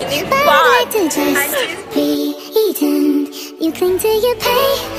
but I'd like to just pretend You cling to your papers